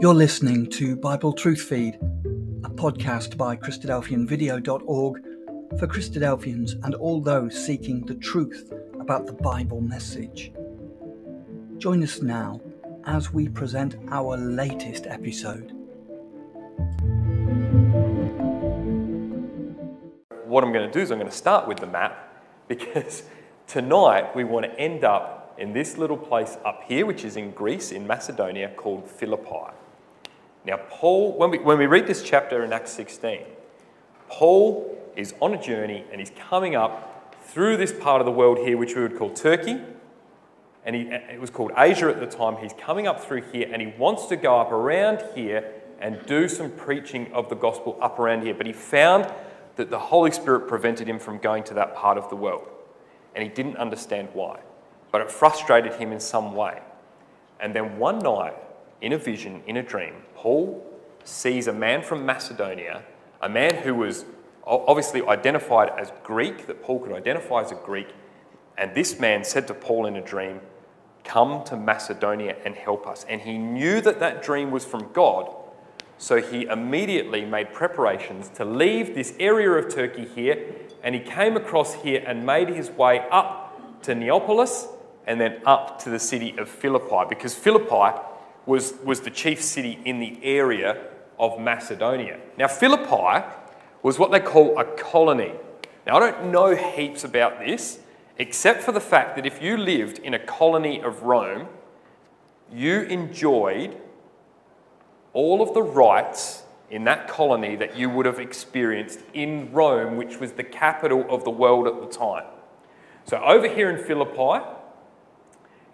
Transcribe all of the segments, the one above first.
You're listening to Bible Truth Feed, a podcast by Christadelphianvideo.org for Christadelphians and all those seeking the truth about the Bible message. Join us now as we present our latest episode. What I'm going to do is I'm going to start with the map because tonight we want to end up in this little place up here, which is in Greece, in Macedonia, called Philippi. Now, Paul, when we, when we read this chapter in Acts 16, Paul is on a journey and he's coming up through this part of the world here, which we would call Turkey. And he, it was called Asia at the time. He's coming up through here and he wants to go up around here and do some preaching of the gospel up around here. But he found that the Holy Spirit prevented him from going to that part of the world. And he didn't understand why. But it frustrated him in some way. And then one night, in a vision, in a dream, Paul sees a man from Macedonia, a man who was obviously identified as Greek, that Paul could identify as a Greek. And this man said to Paul in a dream, Come to Macedonia and help us. And he knew that that dream was from God. So he immediately made preparations to leave this area of Turkey here. And he came across here and made his way up to Neapolis and then up to the city of Philippi because Philippi was, was the chief city in the area of Macedonia. Now, Philippi was what they call a colony. Now, I don't know heaps about this, except for the fact that if you lived in a colony of Rome, you enjoyed all of the rights in that colony that you would have experienced in Rome, which was the capital of the world at the time. So, over here in Philippi,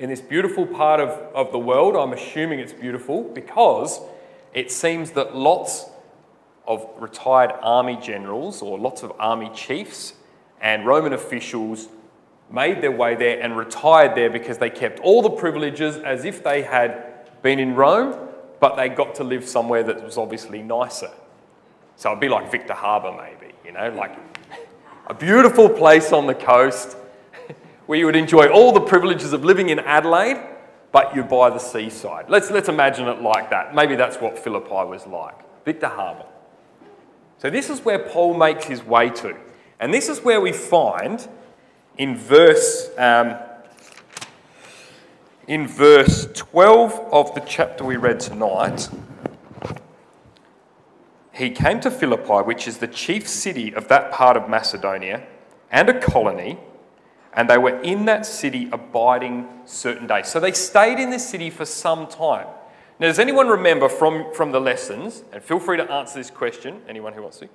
in this beautiful part of, of the world. I'm assuming it's beautiful because it seems that lots of retired army generals or lots of army chiefs and Roman officials made their way there and retired there because they kept all the privileges as if they had been in Rome, but they got to live somewhere that was obviously nicer. So it'd be like Victor Harbor, maybe, you know, like a beautiful place on the coast where you would enjoy all the privileges of living in Adelaide, but you're by the seaside. Let's, let's imagine it like that. Maybe that's what Philippi was like. Victor Harbor. So, this is where Paul makes his way to. And this is where we find in verse, um, in verse 12 of the chapter we read tonight. He came to Philippi, which is the chief city of that part of Macedonia and a colony and they were in that city abiding certain days. So they stayed in this city for some time. Now, does anyone remember from, from the lessons, and feel free to answer this question, anyone who wants to,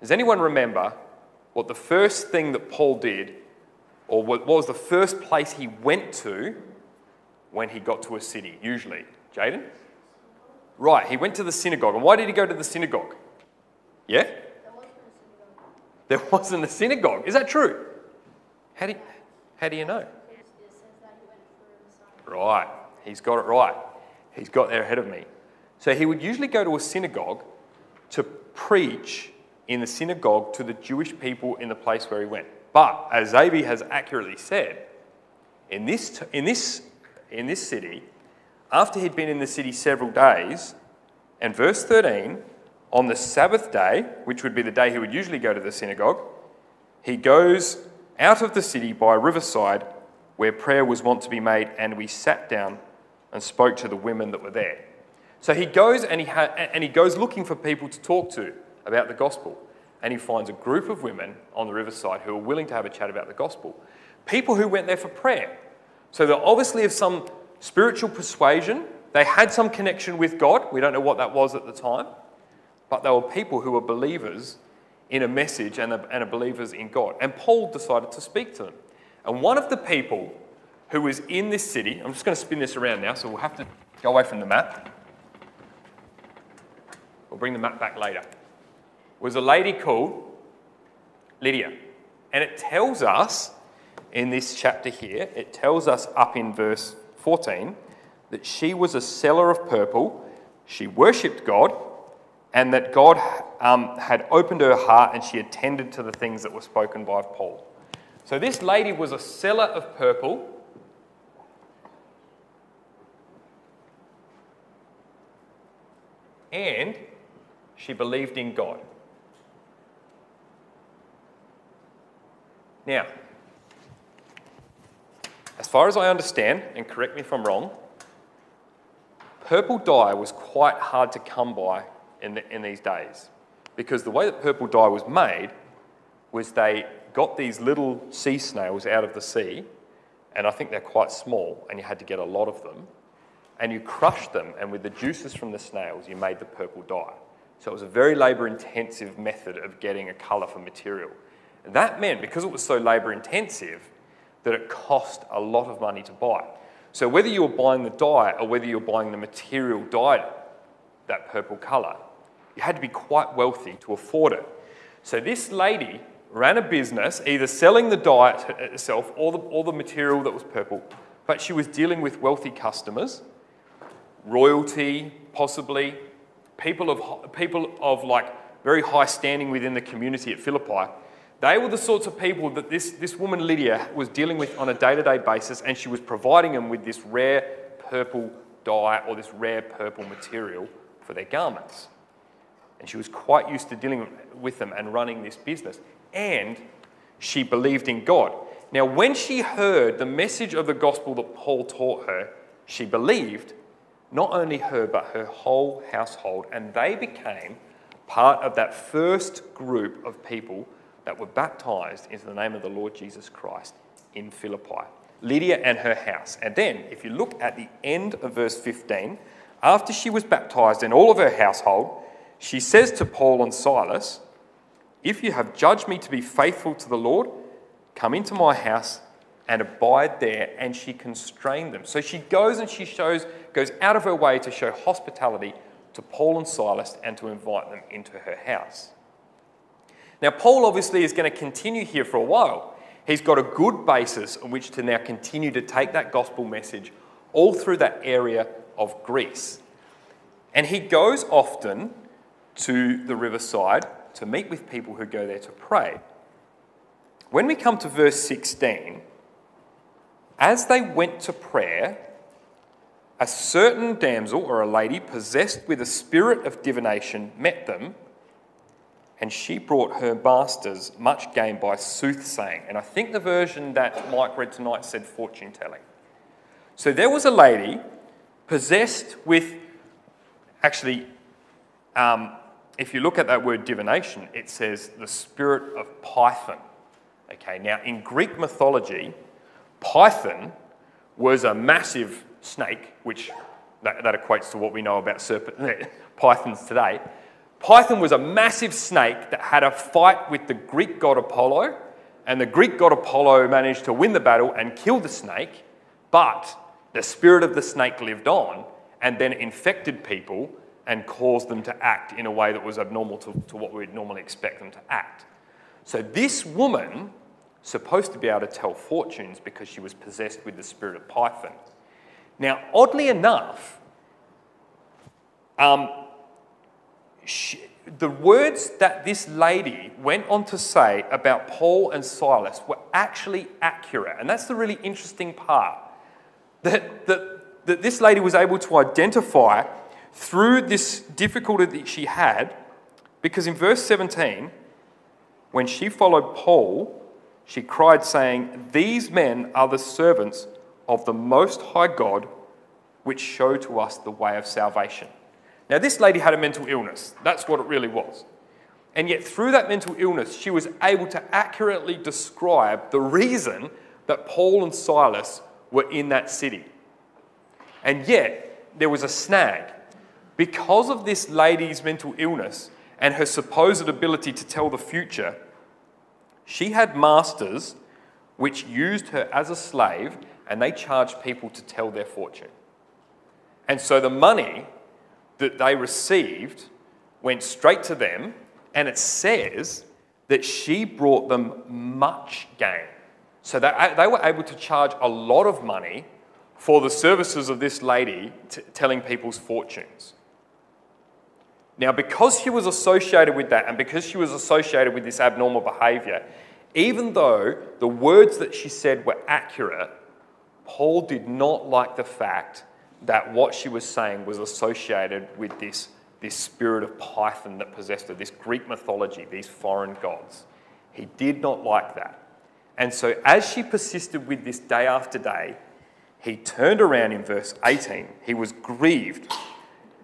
does anyone remember what the first thing that Paul did, or what was the first place he went to when he got to a city, usually? Jaden? Right, he went to the synagogue. And why did he go to the synagogue? Yeah? There wasn't a synagogue. Is that true? How do you, how do you know? Right, he's got it right. He's got there ahead of me. So he would usually go to a synagogue to preach in the synagogue to the Jewish people in the place where he went. But as Xavier has accurately said, in this, in this, in this city, after he'd been in the city several days, and verse 13, on the Sabbath day, which would be the day he would usually go to the synagogue, he goes out of the city by a riverside where prayer was wont to be made, and we sat down and spoke to the women that were there. So he goes and he, ha- and he goes looking for people to talk to about the gospel. And he finds a group of women on the riverside who are willing to have a chat about the gospel. People who went there for prayer. So they're obviously of some spiritual persuasion. They had some connection with God. We don't know what that was at the time. But they were people who were believers in a message and a, and a believers in God. And Paul decided to speak to them. And one of the people who was in this city, I'm just going to spin this around now, so we'll have to go away from the map. We'll bring the map back later. Was a lady called Lydia. And it tells us in this chapter here, it tells us up in verse 14 that she was a seller of purple, she worshipped God, and that God um, had opened her heart and she attended to the things that were spoken by Paul. So this lady was a seller of purple. and she believed in God. Now, as far as I understand, and correct me if I'm wrong, purple dye was quite hard to come by in, the, in these days because the way that purple dye was made was they got these little sea snails out of the sea, and I think they're quite small, and you had to get a lot of them, and you crushed them, and with the juices from the snails, you made the purple dye. So it was a very labour intensive method of getting a colour for material. And that meant, because it was so labour intensive, that it cost a lot of money to buy. So whether you were buying the dye or whether you were buying the material dyed that purple colour, you had to be quite wealthy to afford it. So this lady ran a business, either selling the dye itself or the, or the material that was purple, but she was dealing with wealthy customers, royalty, possibly, people of, people of like very high standing within the community at Philippi. They were the sorts of people that this, this woman Lydia was dealing with on a day to day basis, and she was providing them with this rare purple dye or this rare purple material for their garments. And she was quite used to dealing with them and running this business. And she believed in God. Now, when she heard the message of the gospel that Paul taught her, she believed, not only her, but her whole household. And they became part of that first group of people that were baptized into the name of the Lord Jesus Christ in Philippi. Lydia and her house. And then, if you look at the end of verse 15, after she was baptized and all of her household, she says to Paul and Silas, If you have judged me to be faithful to the Lord, come into my house and abide there. And she constrained them. So she goes and she shows, goes out of her way to show hospitality to Paul and Silas and to invite them into her house. Now, Paul obviously is going to continue here for a while. He's got a good basis on which to now continue to take that gospel message all through that area of Greece. And he goes often to the riverside to meet with people who go there to pray. When we come to verse 16, as they went to prayer, a certain damsel or a lady possessed with a spirit of divination met them, and she brought her masters much gain by soothsaying. And I think the version that Mike read tonight said fortune telling. So there was a lady possessed with, actually, um, if you look at that word divination, it says the spirit of Python. Okay, now in Greek mythology, Python was a massive snake, which that, that equates to what we know about serpent, pythons today. Python was a massive snake that had a fight with the Greek god Apollo, and the Greek god Apollo managed to win the battle and kill the snake, but the spirit of the snake lived on and then infected people and caused them to act in a way that was abnormal to, to what we'd normally expect them to act. So this woman, supposed to be able to tell fortunes because she was possessed with the spirit of Python. Now, oddly enough, um, she, the words that this lady went on to say about Paul and Silas were actually accurate. And that's the really interesting part. That, that, that this lady was able to identify through this difficulty that she had, because in verse 17, when she followed Paul, she cried, saying, These men are the servants of the Most High God, which show to us the way of salvation. Now, this lady had a mental illness. That's what it really was. And yet, through that mental illness, she was able to accurately describe the reason that Paul and Silas were in that city. And yet, there was a snag because of this lady's mental illness and her supposed ability to tell the future, she had masters which used her as a slave and they charged people to tell their fortune. And so the money that they received went straight to them, and it says that she brought them much gain. So that uh, they were able to charge a lot of money for the services of this lady t- telling people's fortunes. Now, because she was associated with that and because she was associated with this abnormal behavior, even though the words that she said were accurate, Paul did not like the fact that what she was saying was associated with this this spirit of Python that possessed her, this Greek mythology, these foreign gods. He did not like that. And so, as she persisted with this day after day, he turned around in verse 18. He was grieved.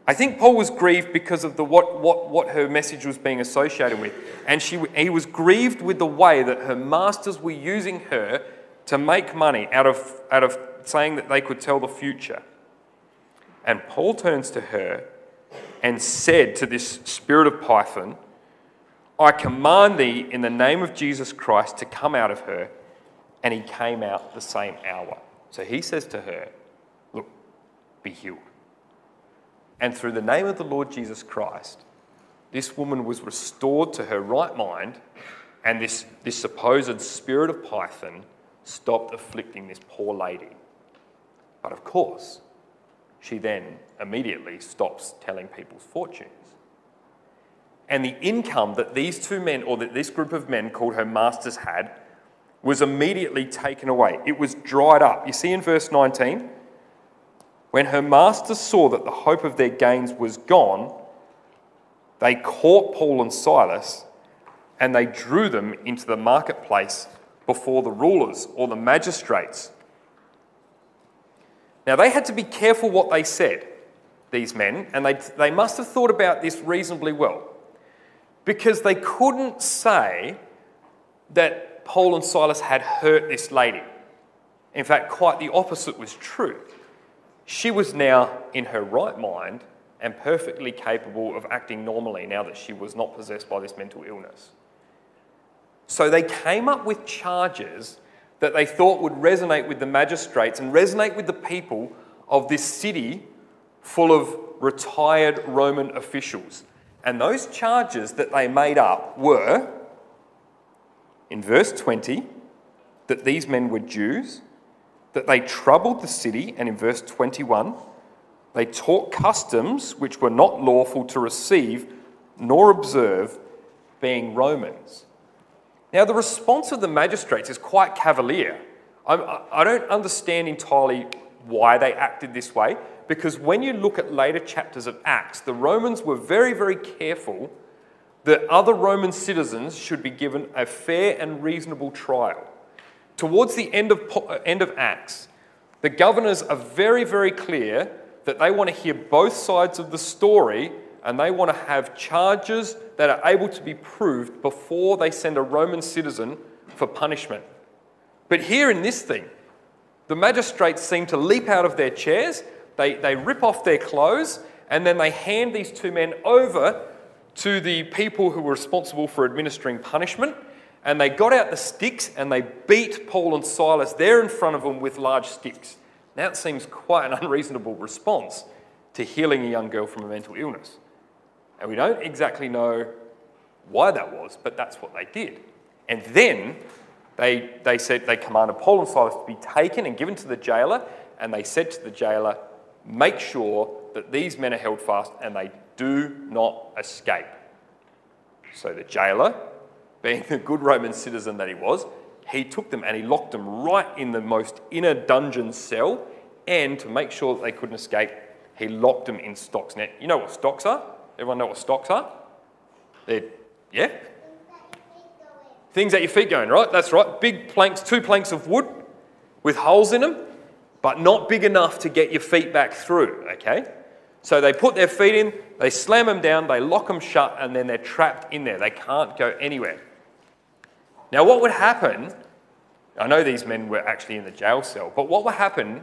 I think Paul was grieved because of the, what, what, what her message was being associated with. And she, he was grieved with the way that her masters were using her to make money out of, out of saying that they could tell the future. And Paul turns to her and said to this spirit of Python, I command thee in the name of Jesus Christ to come out of her. And he came out the same hour. So he says to her, Look, be healed. And through the name of the Lord Jesus Christ, this woman was restored to her right mind, and this, this supposed spirit of Python stopped afflicting this poor lady. But of course, she then immediately stops telling people's fortunes. And the income that these two men, or that this group of men called her masters had, was immediately taken away. It was dried up. You see in verse 19, when her masters saw that the hope of their gains was gone, they caught Paul and Silas and they drew them into the marketplace before the rulers or the magistrates now, they had to be careful what they said, these men, and they, they must have thought about this reasonably well. Because they couldn't say that Paul and Silas had hurt this lady. In fact, quite the opposite was true. She was now in her right mind and perfectly capable of acting normally now that she was not possessed by this mental illness. So they came up with charges that they thought would resonate with the magistrates and resonate with the people of this city full of retired Roman officials. And those charges that they made up were, in verse 20, that these men were Jews, that they troubled the city, and in verse 21, they taught customs which were not lawful to receive nor observe, being Romans. Now, the response of the magistrates is quite cavalier. I'm, I do not understand entirely why they acted this way, because when you look at later chapters of Acts, the Romans were very, very careful that other Roman citizens should be given a fair and reasonable trial. Towards the end of, uh, end of Acts, the governors are very, very clear that they want to hear both sides of the story and they want to have charges that are able to be proved before they send a Roman citizen for punishment. But here in this thing, the magistrates seem to leap out of their chairs, they, they rip off their clothes, and then they hand these two men over to the people who were responsible for administering punishment. And they got out the sticks and they beat Paul and Silas there in front of them with large sticks. Now it seems quite an unreasonable response to healing a young girl from a mental illness. And we don't exactly know why that was, but that's what they did. And then they, they said they commanded Paul and Silas to be taken and given to the jailer, and they said to the jailer, Make sure that these men are held fast and they do not escape. So the jailer, being the good Roman citizen that he was, he took them and he locked them right in the most inner dungeon cell, and to make sure that they couldn't escape, he locked them in stocks. Now, you know what stocks are? Everyone know what stocks are? They're, yeah? Things that your feet going, right? That's right. Big planks, two planks of wood with holes in them, but not big enough to get your feet back through, okay? So they put their feet in, they slam them down, they lock them shut, and then they're trapped in there. They can't go anywhere. Now, what would happen? I know these men were actually in the jail cell, but what would happen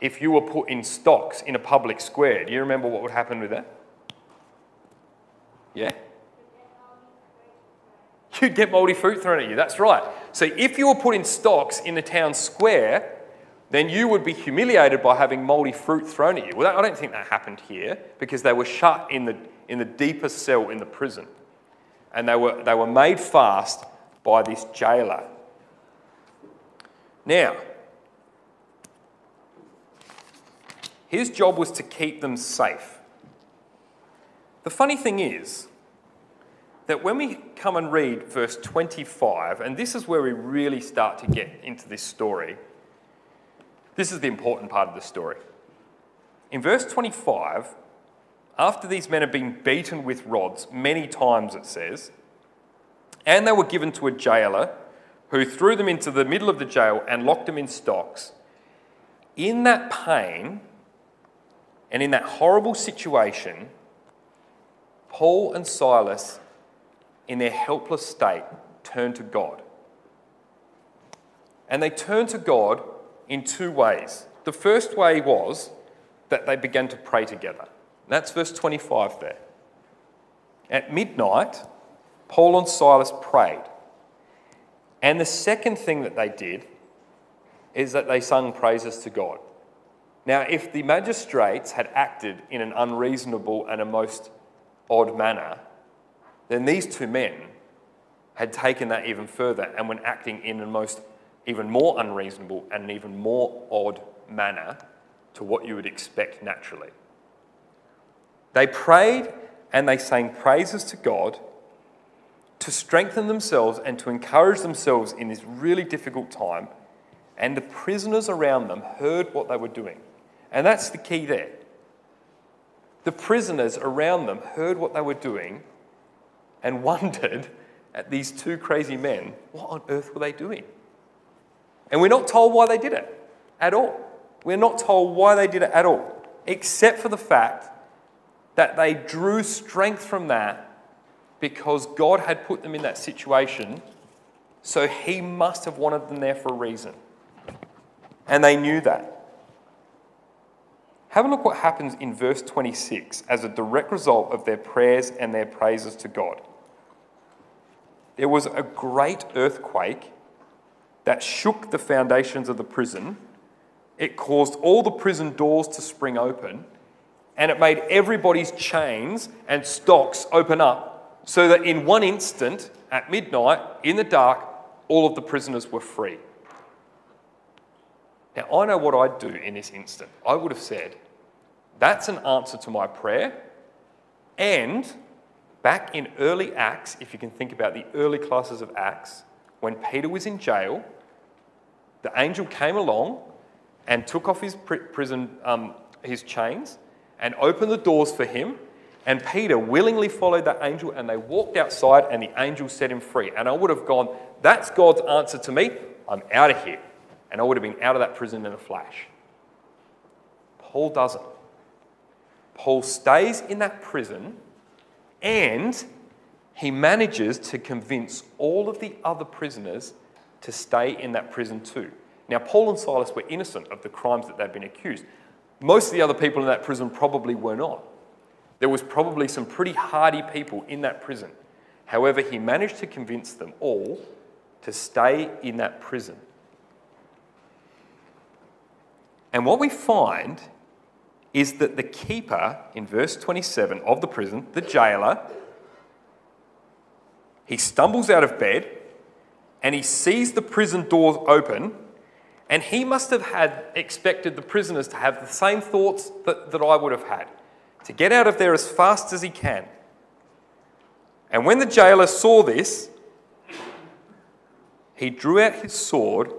if you were put in stocks in a public square? Do you remember what would happen with that? Yeah? You'd get moldy fruit thrown at you. That's right. So if you were put in stocks in the town square, then you would be humiliated by having moldy fruit thrown at you. Well, I don't think that happened here because they were shut in the, in the deepest cell in the prison. And they were, they were made fast by this jailer. Now, his job was to keep them safe. The funny thing is that when we come and read verse 25, and this is where we really start to get into this story, this is the important part of the story. In verse 25, after these men have been beaten with rods many times, it says, and they were given to a jailer who threw them into the middle of the jail and locked them in stocks, in that pain and in that horrible situation, Paul and Silas, in their helpless state, turned to God. And they turned to God in two ways. The first way was that they began to pray together. That's verse 25 there. At midnight, Paul and Silas prayed. And the second thing that they did is that they sung praises to God. Now, if the magistrates had acted in an unreasonable and a most odd manner, then these two men had taken that even further and were acting in a most even more unreasonable and an even more odd manner to what you would expect naturally. They prayed and they sang praises to God to strengthen themselves and to encourage themselves in this really difficult time. And the prisoners around them heard what they were doing. And that's the key there. The prisoners around them heard what they were doing and wondered at these two crazy men what on earth were they doing? And we're not told why they did it at all. We're not told why they did it at all, except for the fact that they drew strength from that because God had put them in that situation, so He must have wanted them there for a reason. And they knew that. Have a look what happens in verse 26 as a direct result of their prayers and their praises to God. There was a great earthquake that shook the foundations of the prison. It caused all the prison doors to spring open, and it made everybody's chains and stocks open up so that in one instant, at midnight, in the dark, all of the prisoners were free. Now, I know what I'd do in this instant. I would have said, That's an answer to my prayer. And back in early Acts, if you can think about the early classes of Acts, when Peter was in jail, the angel came along and took off his prison, um, his chains, and opened the doors for him. And Peter willingly followed that angel, and they walked outside, and the angel set him free. And I would have gone, That's God's answer to me. I'm out of here. And I would have been out of that prison in a flash. Paul doesn't. Paul stays in that prison, and he manages to convince all of the other prisoners to stay in that prison too. Now, Paul and Silas were innocent of the crimes that they'd been accused. Most of the other people in that prison probably were not. There was probably some pretty hardy people in that prison. However, he managed to convince them all to stay in that prison. And what we find is that the keeper in verse 27 of the prison, the jailer, he stumbles out of bed and he sees the prison doors open and he must have had expected the prisoners to have the same thoughts that, that I would have had to get out of there as fast as he can. And when the jailer saw this, he drew out his sword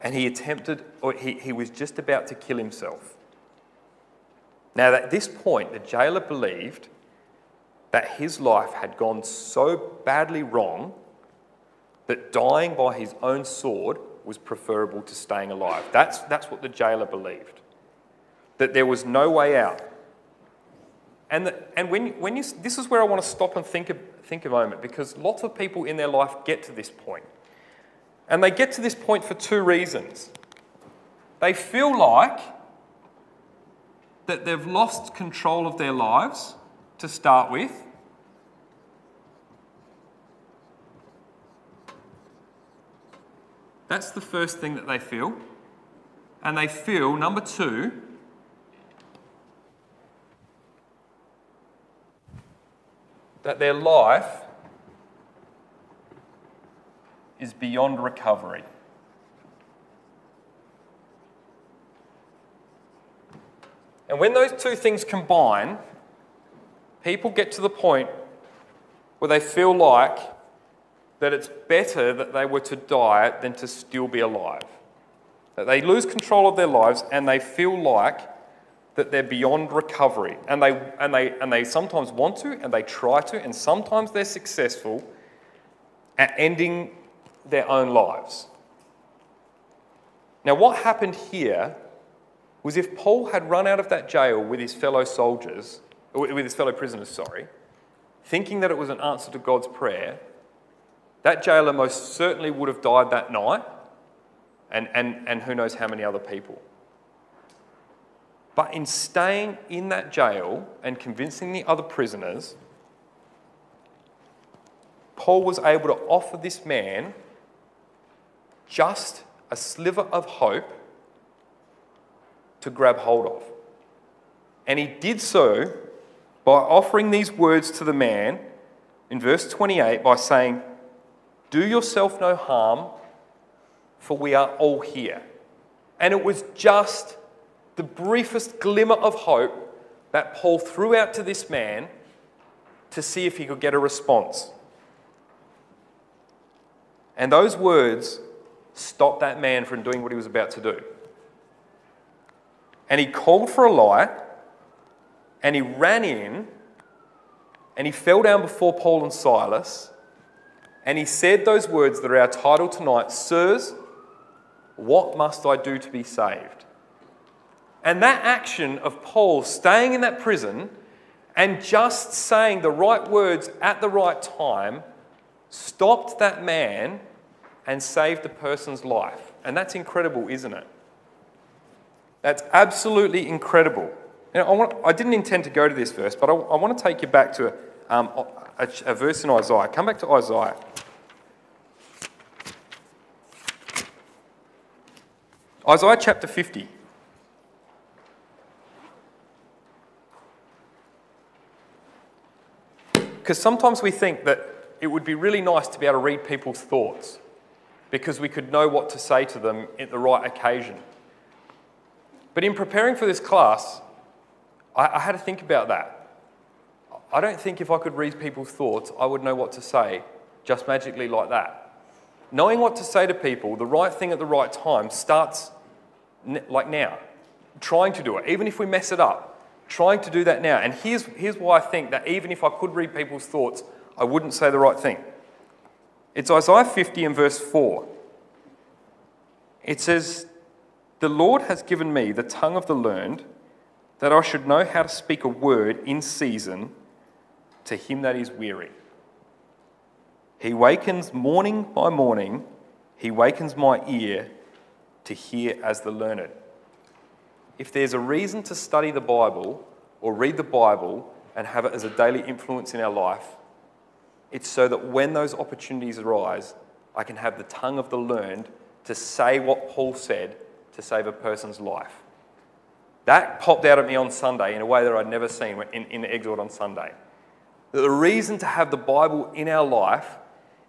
and he attempted, or he, he was just about to kill himself. Now, at this point, the jailer believed that his life had gone so badly wrong that dying by his own sword was preferable to staying alive. That's, that's what the jailer believed, that there was no way out. And, the, and when, when you, this is where I want to stop and think, think a moment because lots of people in their life get to this point. And they get to this point for two reasons. They feel like that they've lost control of their lives to start with. That's the first thing that they feel. And they feel, number two, that their life is beyond recovery. And when those two things combine, people get to the point where they feel like that it's better that they were to die than to still be alive. That they lose control of their lives and they feel like that they're beyond recovery. And they, and, they, and they sometimes want to, and they try to, and sometimes they're successful at ending their own lives. Now, what happened here was if Paul had run out of that jail with his fellow soldiers, with his fellow prisoners, sorry, thinking that it was an answer to God's prayer, that jailer most certainly would have died that night, and, and, and who knows how many other people. But in staying in that jail and convincing the other prisoners, Paul was able to offer this man just a sliver of hope to grab hold of. And he did so by offering these words to the man in verse 28 by saying, Do yourself no harm, for we are all here. And it was just the briefest glimmer of hope that Paul threw out to this man to see if he could get a response. And those words stopped that man from doing what he was about to do. And he called for a light and he ran in and he fell down before Paul and Silas and he said those words that are our title tonight Sirs, what must I do to be saved? And that action of Paul staying in that prison and just saying the right words at the right time stopped that man and saved the person's life. And that's incredible, isn't it? That's absolutely incredible. Now, I, want, I didn't intend to go to this verse, but I, I want to take you back to um, a, a verse in Isaiah. Come back to Isaiah. Isaiah chapter 50. Because sometimes we think that it would be really nice to be able to read people's thoughts because we could know what to say to them at the right occasion. But in preparing for this class, I, I had to think about that. I don't think if I could read people's thoughts, I would know what to say just magically like that. Knowing what to say to people, the right thing at the right time, starts like now. Trying to do it, even if we mess it up, trying to do that now. And here's, here's why I think that even if I could read people's thoughts, I wouldn't say the right thing. It's Isaiah 50 and verse 4. It says, The Lord has given me the tongue of the learned, that I should know how to speak a word in season to him that is weary. He wakens morning by morning, he wakens my ear to hear as the learned. If there's a reason to study the Bible or read the Bible and have it as a daily influence in our life, it's so that when those opportunities arise, I can have the tongue of the learned to say what Paul said to save a person's life. That popped out at me on Sunday in a way that I'd never seen in, in Exhort on Sunday. That the reason to have the Bible in our life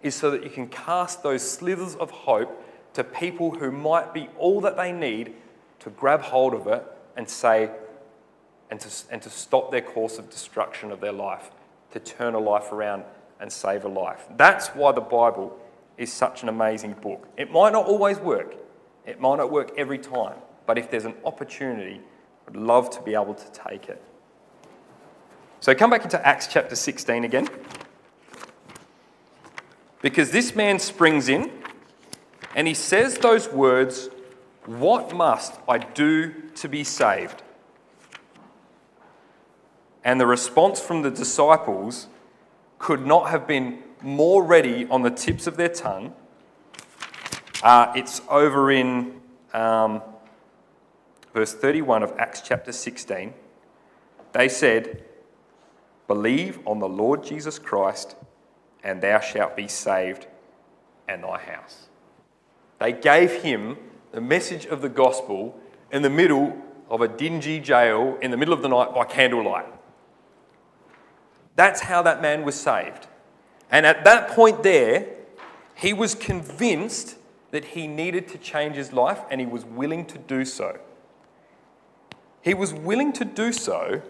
is so that you can cast those slithers of hope to people who might be all that they need to grab hold of it and say, and to, and to stop their course of destruction of their life, to turn a life around and save a life. That's why the Bible is such an amazing book. It might not always work, it might not work every time, but if there's an opportunity, I'd love to be able to take it. So come back into Acts chapter 16 again. Because this man springs in and he says those words, What must I do to be saved? And the response from the disciples could not have been more ready on the tips of their tongue. Uh, it's over in um, verse 31 of Acts chapter 16. They said, Believe on the Lord Jesus Christ, and thou shalt be saved, and thy house. They gave him the message of the gospel in the middle of a dingy jail in the middle of the night by candlelight. That's how that man was saved. And at that point, there, he was convinced that he needed to change his life and he was willing to do so. He was willing to do so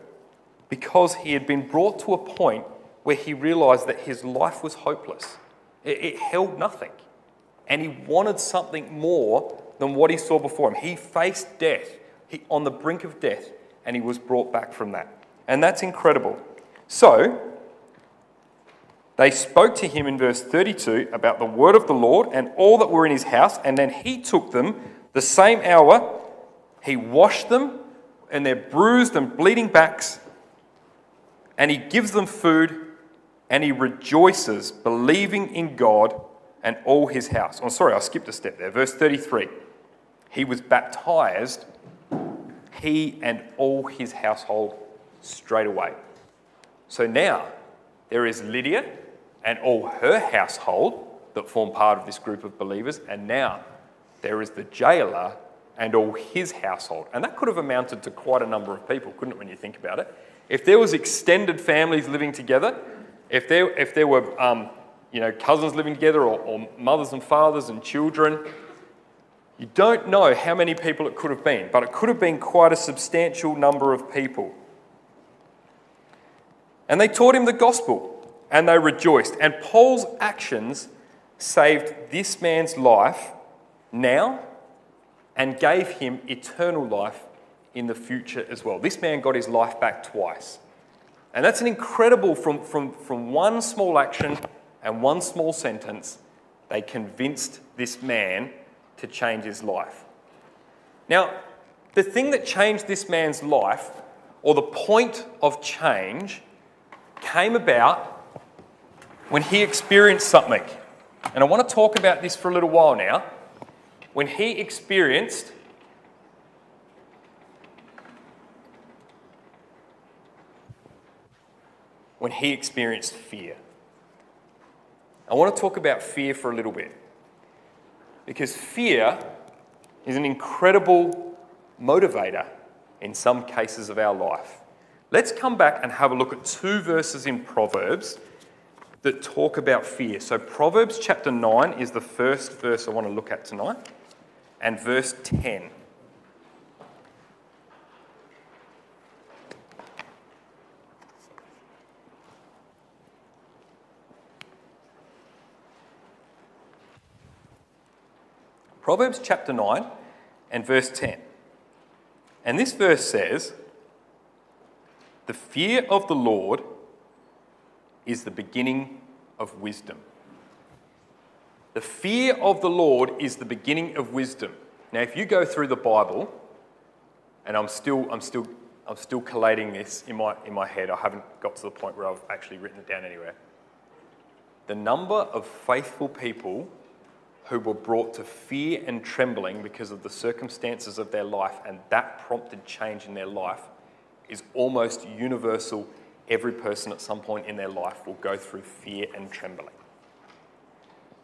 because he had been brought to a point where he realized that his life was hopeless. It, it held nothing. And he wanted something more than what he saw before him. He faced death he, on the brink of death, and he was brought back from that. And that's incredible. So, they spoke to him in verse 32 about the word of the Lord and all that were in his house, and then he took them the same hour. He washed them and their bruised and bleeding backs, and he gives them food, and he rejoices, believing in God and all his house. Oh, sorry, I skipped a step there. Verse 33. He was baptized, he and all his household, straight away. So now there is Lydia and all her household that form part of this group of believers, and now there is the jailer and all his household. And that could have amounted to quite a number of people, couldn't it, when you think about it? If there was extended families living together, if there, if there were um, you know, cousins living together or, or mothers and fathers and children, you don't know how many people it could have been, but it could have been quite a substantial number of people. And they taught him the gospel and they rejoiced. And Paul's actions saved this man's life now and gave him eternal life in the future as well. This man got his life back twice. And that's an incredible, from, from, from one small action and one small sentence, they convinced this man to change his life. Now, the thing that changed this man's life, or the point of change, came about when he experienced something. And I want to talk about this for a little while now. When he experienced when he experienced fear. I want to talk about fear for a little bit. Because fear is an incredible motivator in some cases of our life. Let's come back and have a look at two verses in Proverbs that talk about fear. So, Proverbs chapter 9 is the first verse I want to look at tonight, and verse 10. Proverbs chapter 9 and verse 10. And this verse says, the fear of the Lord is the beginning of wisdom. The fear of the Lord is the beginning of wisdom. Now, if you go through the Bible, and I'm still, I'm still, I'm still collating this in my, in my head, I haven't got to the point where I've actually written it down anywhere. The number of faithful people who were brought to fear and trembling because of the circumstances of their life, and that prompted change in their life is almost universal. Every person at some point in their life will go through fear and trembling.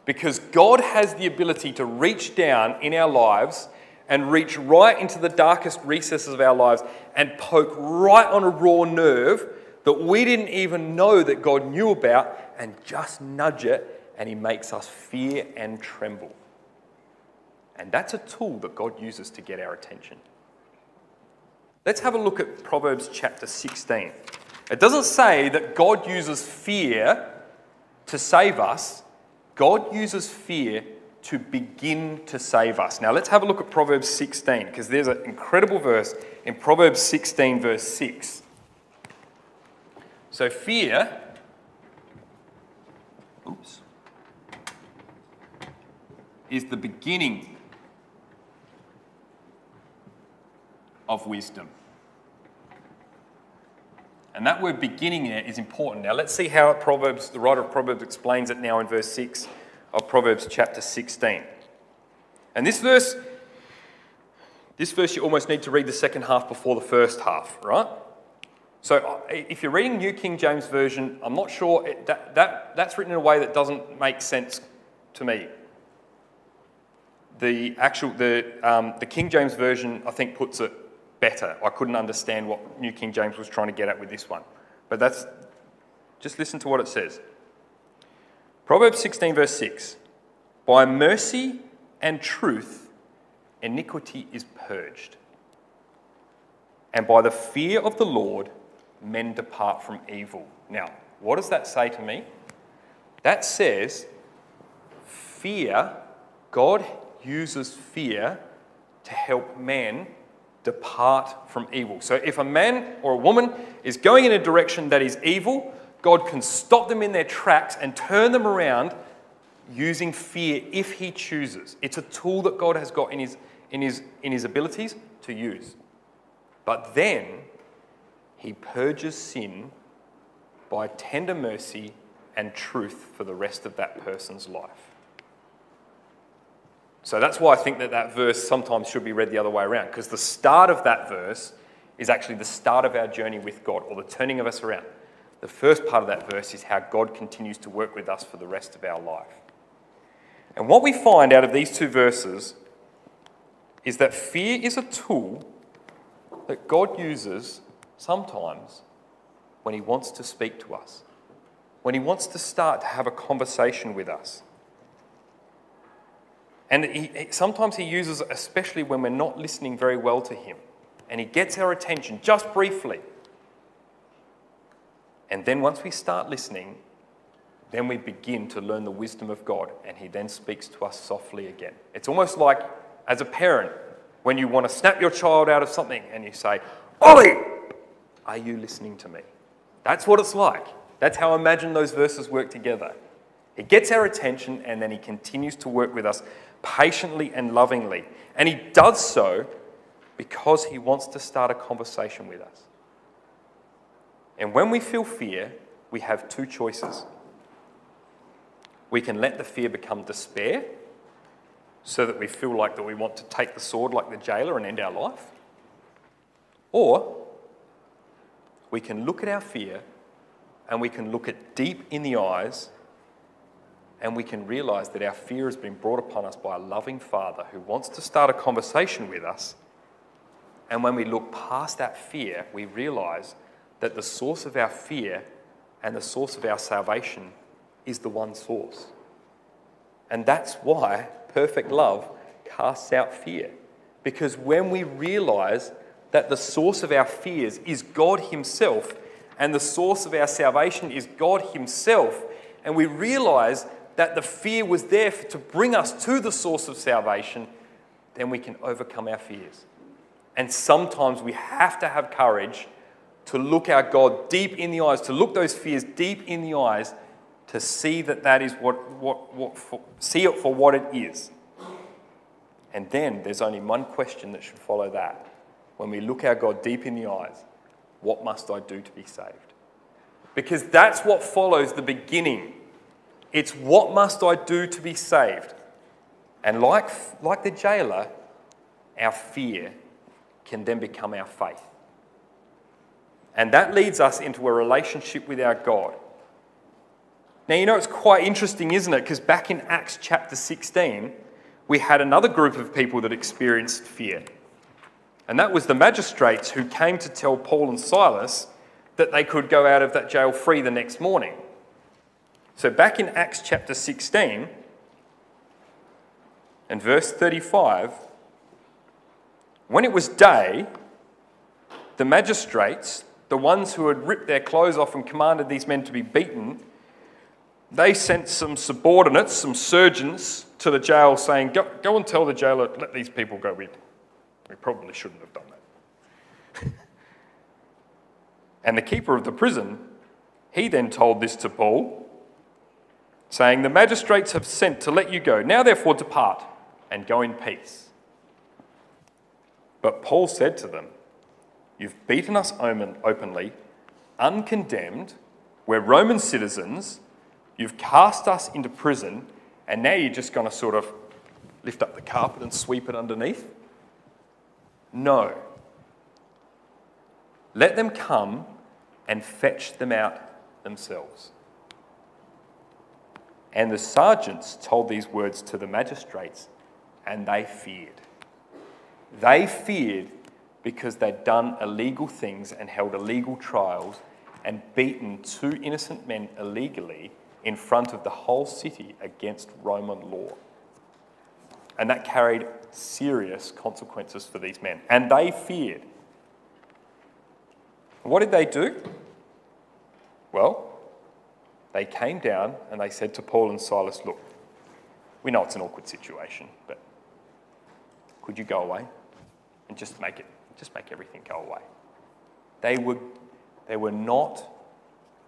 Because God has the ability to reach down in our lives and reach right into the darkest recesses of our lives and poke right on a raw nerve that we didn't even know that God knew about and just nudge it, and He makes us fear and tremble. And that's a tool that God uses to get our attention. Let's have a look at Proverbs chapter 16. It doesn't say that God uses fear to save us, God uses fear to begin to save us. Now let's have a look at Proverbs 16 because there's an incredible verse in Proverbs 16, verse 6. So, fear, oops, is the beginning of wisdom. And that word beginning there is important. Now let's see how Proverbs, the writer of Proverbs explains it now in verse 6 of Proverbs chapter 16. And this verse, this verse you almost need to read the second half before the first half, right? So uh, if you're reading New King James Version, I'm not sure, it, that, that, that's written in a way that doesn't make sense to me. The actual, the, um, the King James Version, I think, puts it better. I couldn't understand what New King James was trying to get at with this one. But that's just listen to what it says. Proverbs 16, verse 6 By mercy and truth, iniquity is purged. And by the fear of the Lord, men depart from evil. Now, what does that say to me? That says fear, God uses fear to help men depart from evil. So if a man or a woman is going in a direction that is evil, God can stop them in their tracks and turn them around using fear if he chooses. It's a tool that God has got in his, in his, in his abilities to use. But then he purges sin by tender mercy and truth for the rest of that person's life. So that's why I think that that verse sometimes should be read the other way around, because the start of that verse is actually the start of our journey with God, or the turning of us around. The first part of that verse is how God continues to work with us for the rest of our life. And what we find out of these two verses is that fear is a tool that God uses sometimes when He wants to speak to us, when He wants to start to have a conversation with us. And he, sometimes He uses, especially when we're not listening very well to Him, and He gets our attention just briefly. And then once we start listening, then we begin to learn the wisdom of God, and He then speaks to us softly again. It's almost like, as a parent, when you want to snap your child out of something and you say, Ollie, are you listening to me? That's what it's like. That's how I imagine those verses work together. He gets our attention and then he continues to work with us patiently and lovingly. And he does so because he wants to start a conversation with us. And when we feel fear, we have two choices. We can let the fear become despair so that we feel like that we want to take the sword like the jailer and end our life. Or we can look at our fear and we can look it deep in the eyes and we can realize that our fear has been brought upon us by a loving Father who wants to start a conversation with us. And when we look past that fear, we realize that the source of our fear and the source of our salvation is the one source. And that's why perfect love casts out fear. Because when we realize that the source of our fears is God Himself and the source of our salvation is God Himself, and we realize that the fear was there to bring us to the source of salvation, then we can overcome our fears. And sometimes we have to have courage to look our God deep in the eyes, to look those fears deep in the eyes, to see that that is what, what, what for, see it for what it is. And then there's only one question that should follow that. When we look our God deep in the eyes, what must I do to be saved? Because that's what follows the beginning. It's what must I do to be saved? And like, like the jailer, our fear can then become our faith. And that leads us into a relationship with our God. Now, you know, it's quite interesting, isn't it? Because back in Acts chapter 16, we had another group of people that experienced fear. And that was the magistrates who came to tell Paul and Silas that they could go out of that jail free the next morning. So, back in Acts chapter 16 and verse 35, when it was day, the magistrates the ones who had ripped their clothes off and commanded these men to be beaten, they sent some subordinates, some surgeons, to the jail saying, Go, go and tell the jailer, let these people go. We, we probably shouldn't have done that. and the keeper of the prison, he then told this to Paul, saying, The magistrates have sent to let you go. Now therefore depart and go in peace. But Paul said to them, You've beaten us openly, uncondemned. We're Roman citizens. You've cast us into prison, and now you're just going to sort of lift up the carpet and sweep it underneath? No. Let them come and fetch them out themselves. And the sergeants told these words to the magistrates, and they feared. They feared because they'd done illegal things and held illegal trials and beaten two innocent men illegally in front of the whole city against Roman law. And that carried serious consequences for these men. And they feared. What did they do? Well, they came down and they said to Paul and Silas, Look, we know it's an awkward situation, but could you go away and just make it just make everything go away. They were, they were not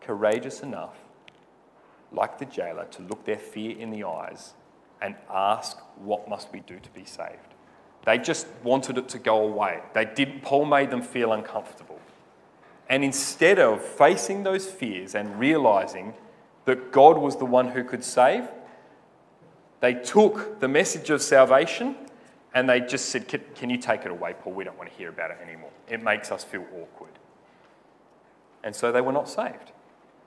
courageous enough, like the jailer, to look their fear in the eyes and ask, What must we do to be saved? They just wanted it to go away. They did, Paul made them feel uncomfortable. And instead of facing those fears and realizing that God was the one who could save, they took the message of salvation and they just said, can, can, you take it away, Paul? We don't want to hear about it anymore. It makes us feel awkward. And so they were not saved.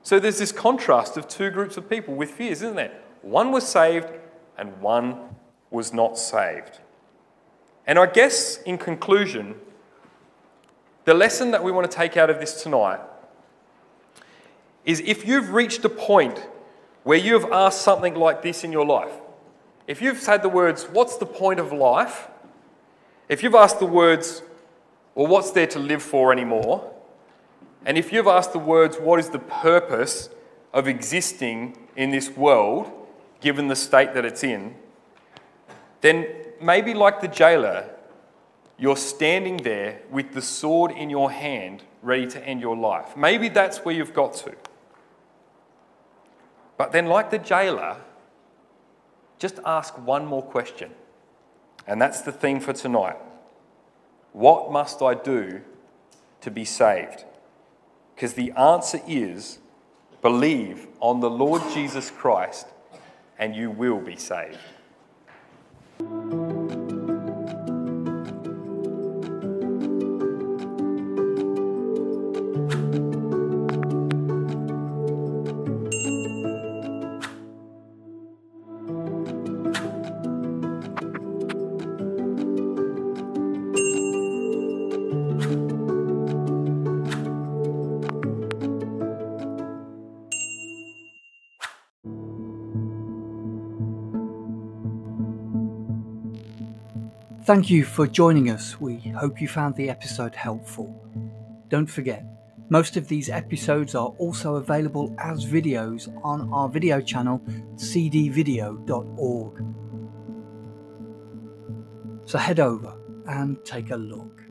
So there's this contrast of two groups of people with fears, isn't there? One was saved and one was not saved. And I guess in conclusion, the lesson that we want to take out of this tonight is if you've reached a point where you have asked something like this in your life, if you've said the words, What's the point of life? If you've asked the words, Well, what's there to live for anymore? And if you've asked the words, What is the purpose of existing in this world, given the state that it's in? then maybe like the jailer, you're standing there with the sword in your hand, ready to end your life. Maybe that's where you've got to. But then, like the jailer, just ask one more question. And that's the theme for tonight. What must I do to be saved? Because the answer is believe on the Lord Jesus Christ and you will be saved. Thank you for joining us. We hope you found the episode helpful. Don't forget, most of these episodes are also available as videos on our video channel, cdvideo.org. So head over and take a look.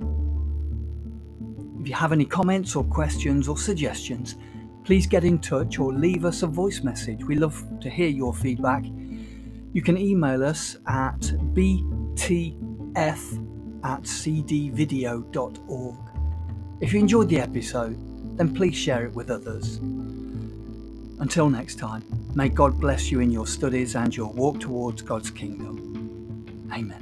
If you have any comments or questions or suggestions, please get in touch or leave us a voice message. We love to hear your feedback. You can email us at bt f at cdvideo.org. If you enjoyed the episode, then please share it with others. Until next time, may God bless you in your studies and your walk towards God's kingdom. Amen.